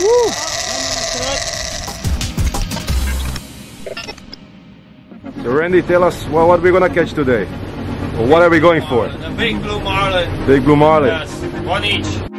Woo. So Randy, tell us well, what we're gonna catch today. What are we going for? The big blue marlin. Big blue marlin. Yes, one each.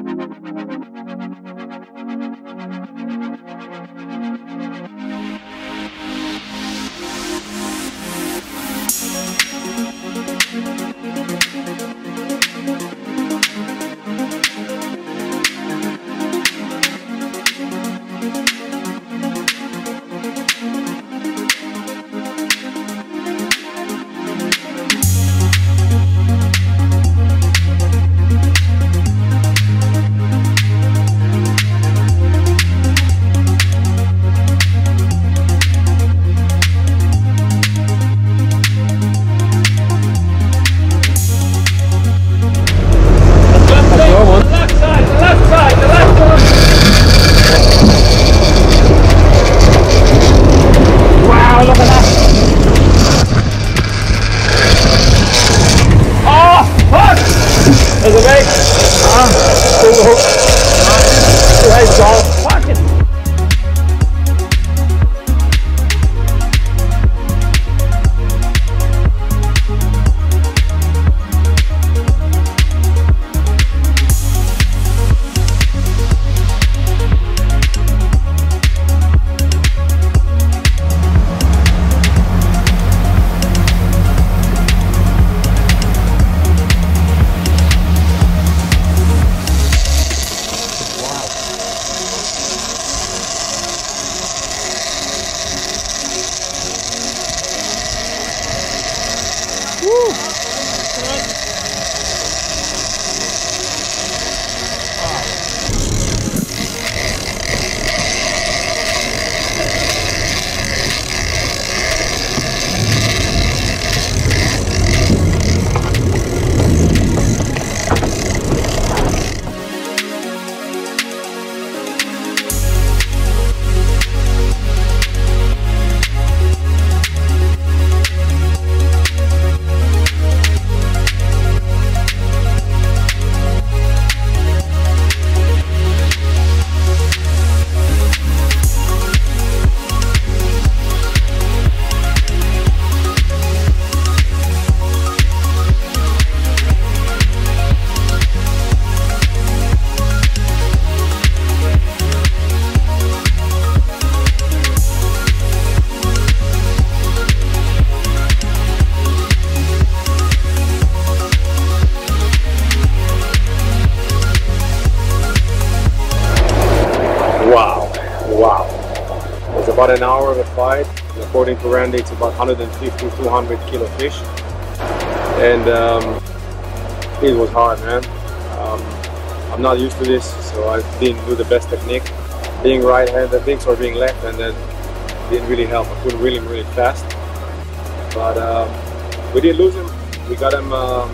Wow, wow. It was about an hour of a fight. According to Randy, it's about 150, 200 kilo fish. And um, it was hard, man. Um, I'm not used to this, so I didn't do the best technique. Being right-handed, things or being left-handed didn't really help. I couldn't reel him really fast. But um, we didn't lose him. We got him. Um,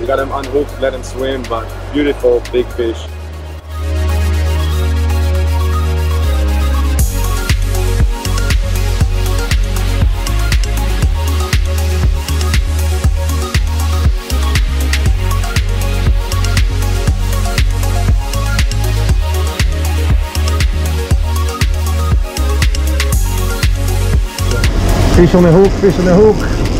we got him unhooked, let him swim. But beautiful big fish. Fish on the hook, fish on the hook.